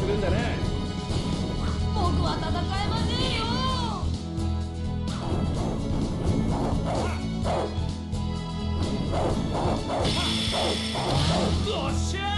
するんだな僕は戦えませんよ。おっしゃ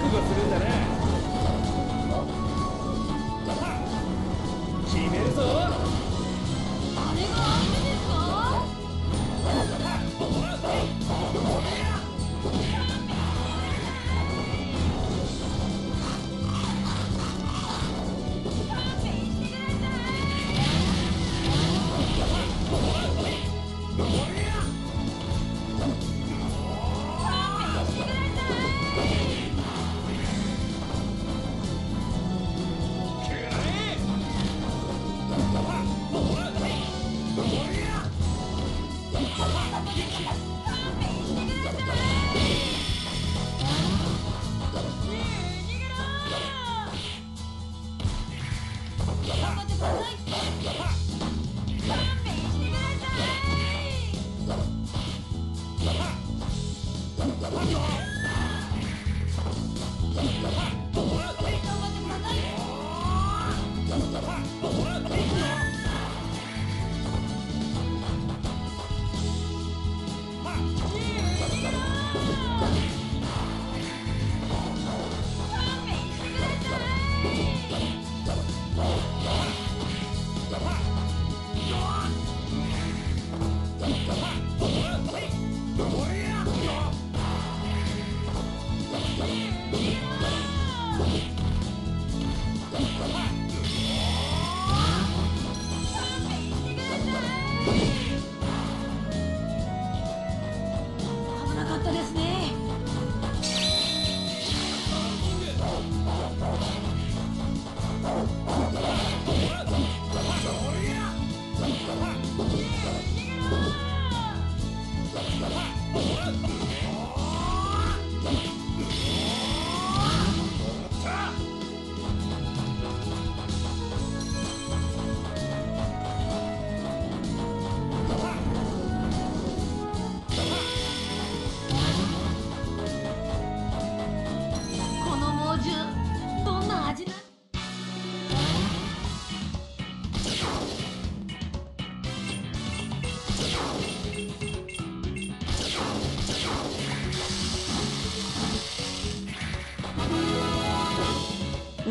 覚悟する。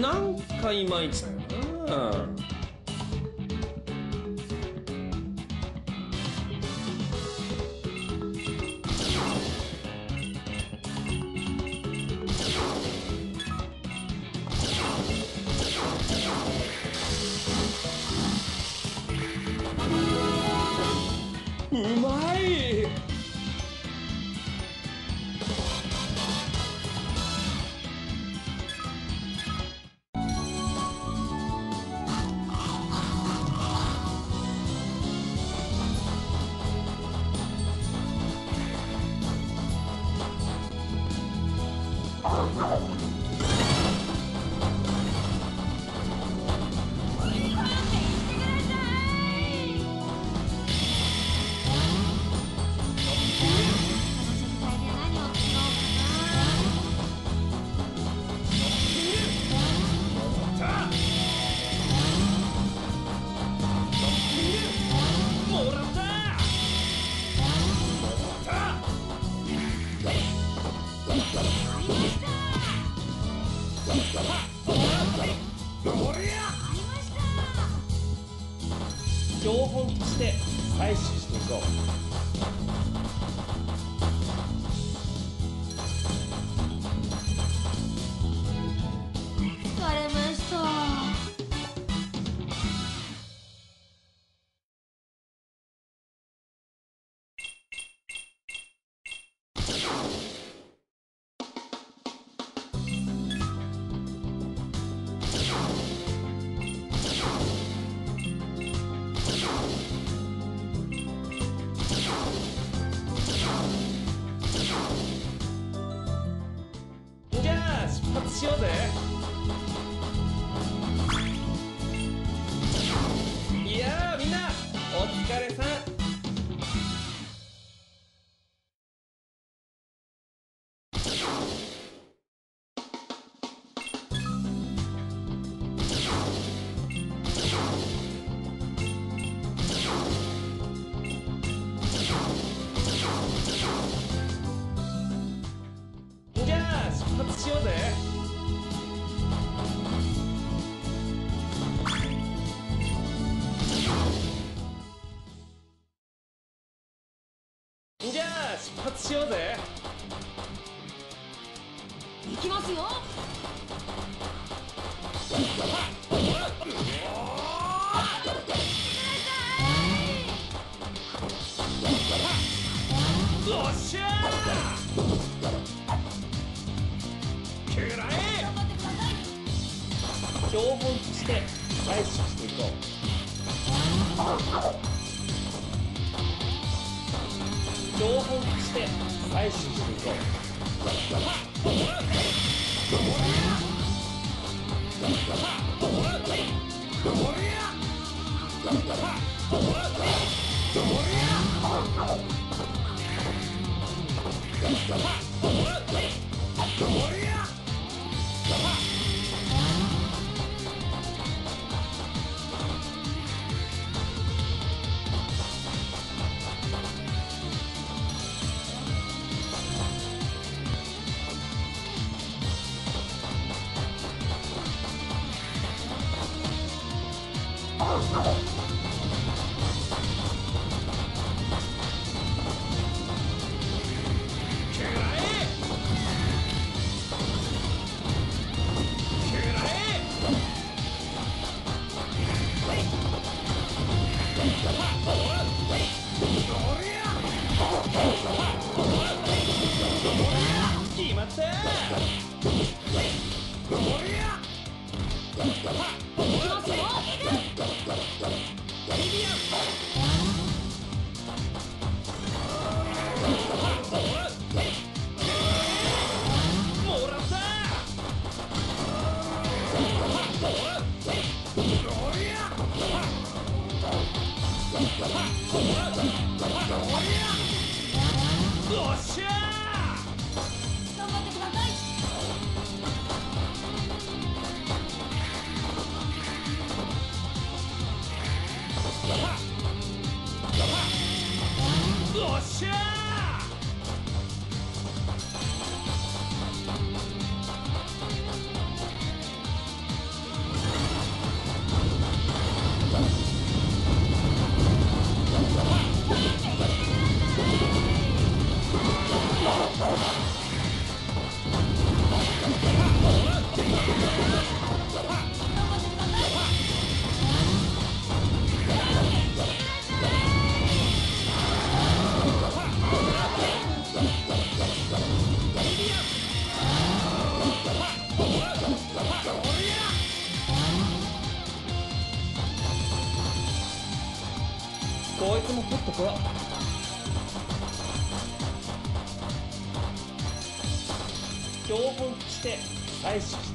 なんかいまいちだよな。標本として採取していこう。っしゃーくらえ標本として採取していこう標本として採取していこくこ採取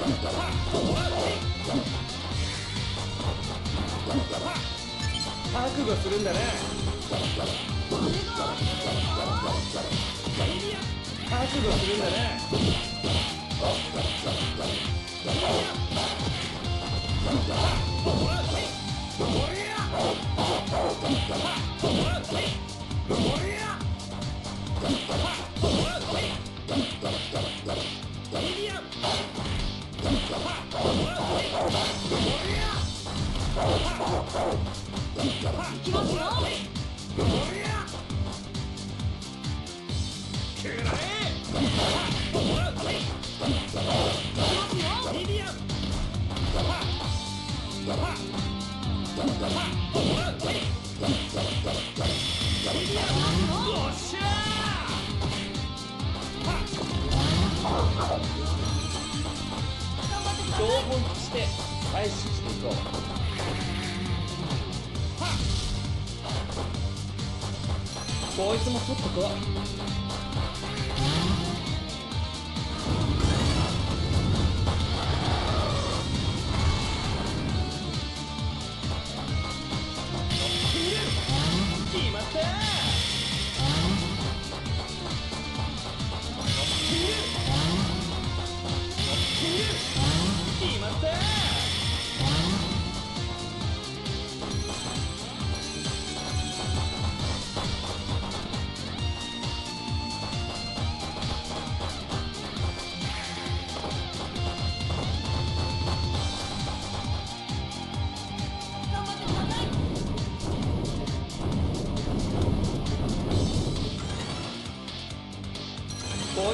覚悟するんだなあれが相手ですか覚悟するんだな行きこいつも取っとこう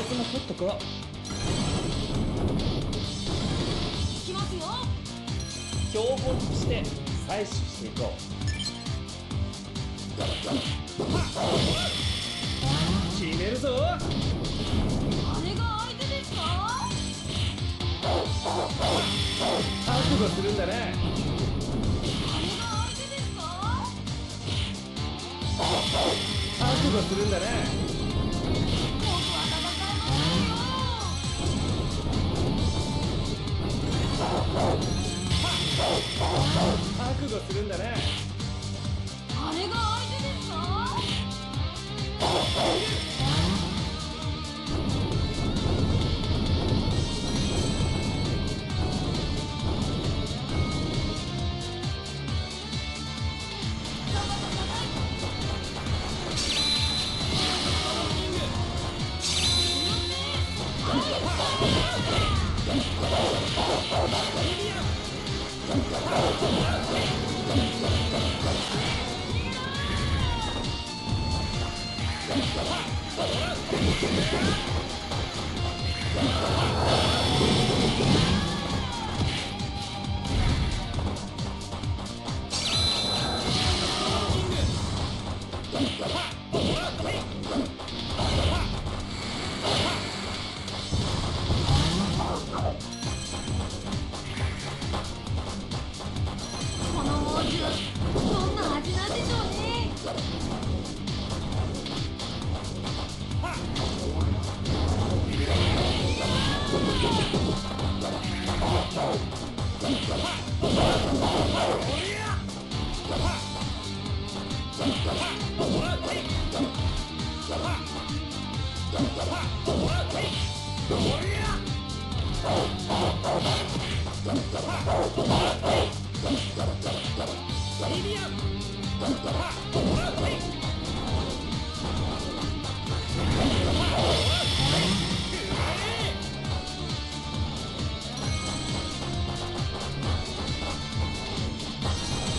つも取っとこう行きますよ。標本として採取していこう。決めるぞ。あれが相手ですか？覚悟するんだなあれが相手ですか？覚悟するんだな覚悟するんだね。あれが相手ですか？Oh, my God.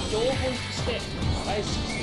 情報して返し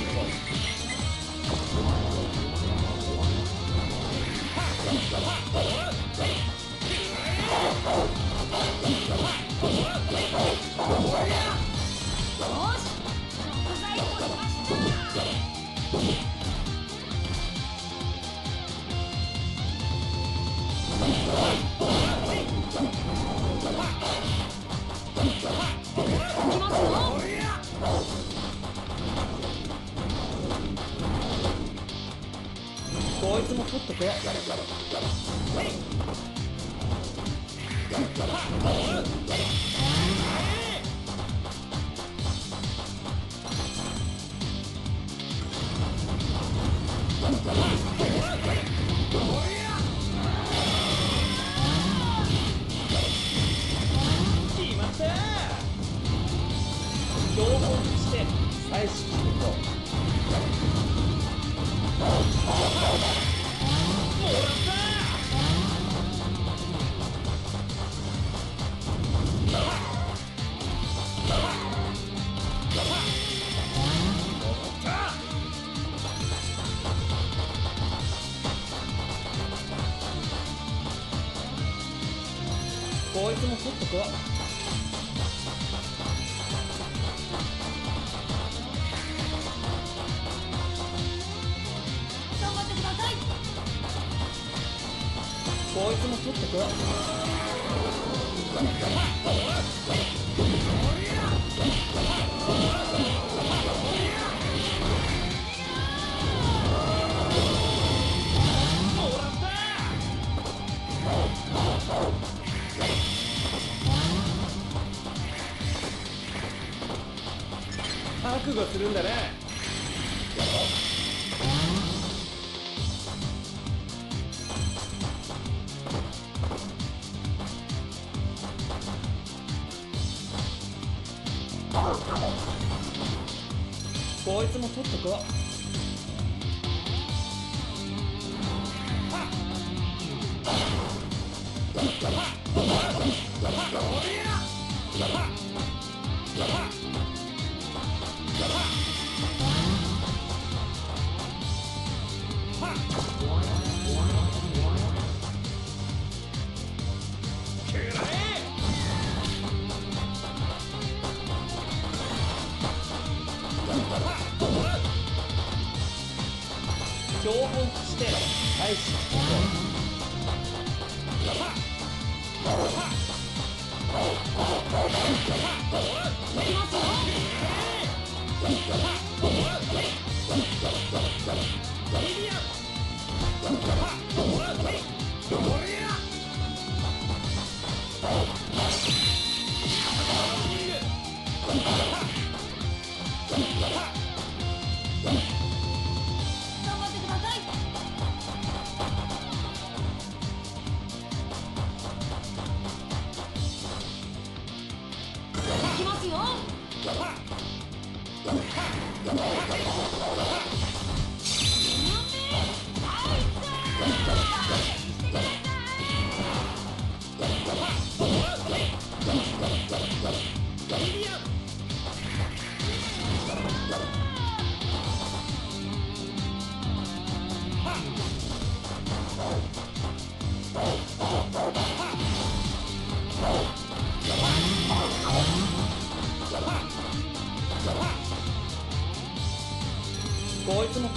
がするんだね。Oh!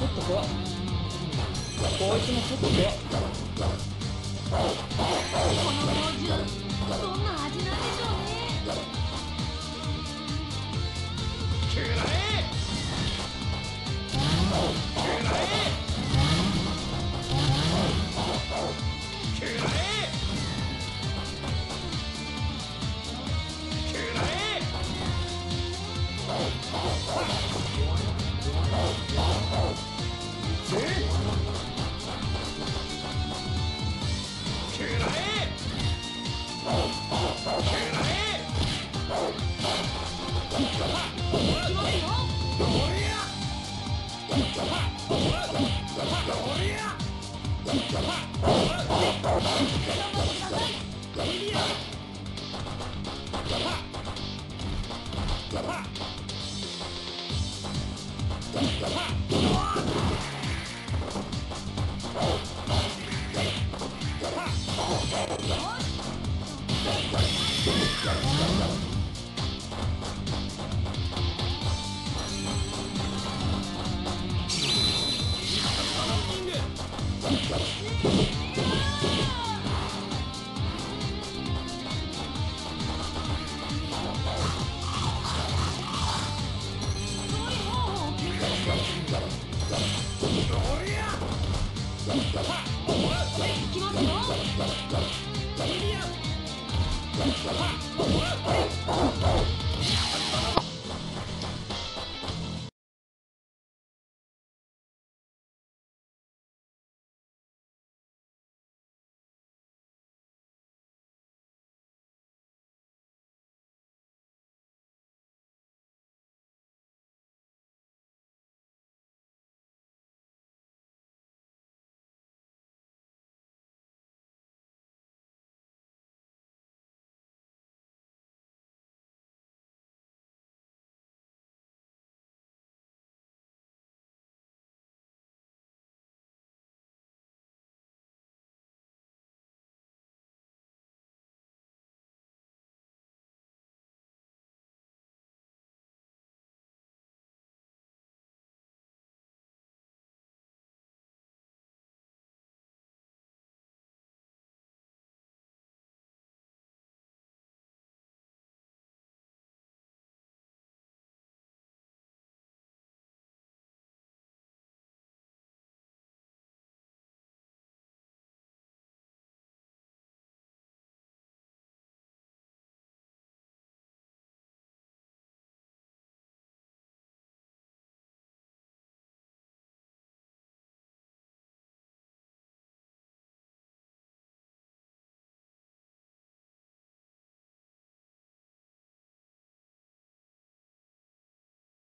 っと怖い。こいつもちょっとこい。この猛獣 Ha! ha ha